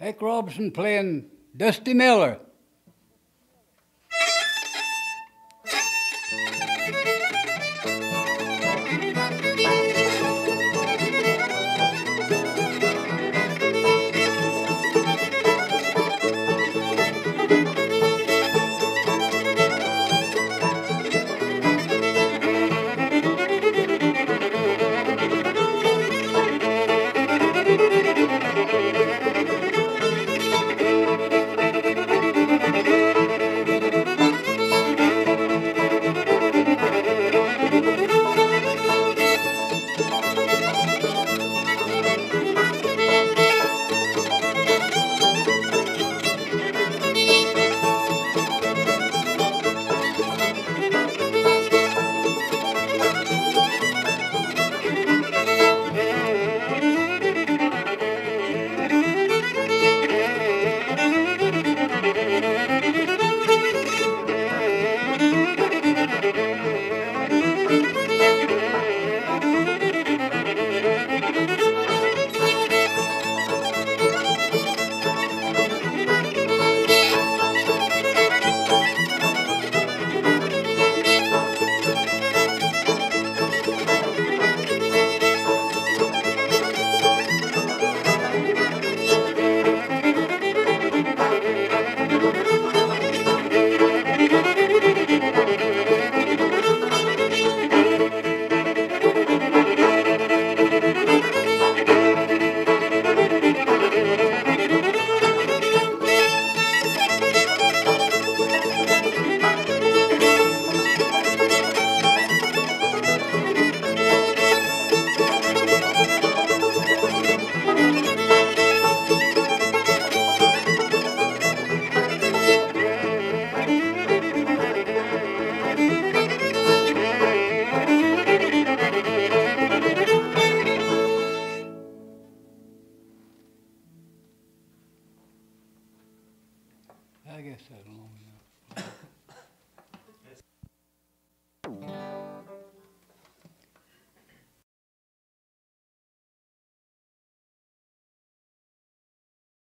Eck Robinson playing Dusty Miller. I guess that's long enough.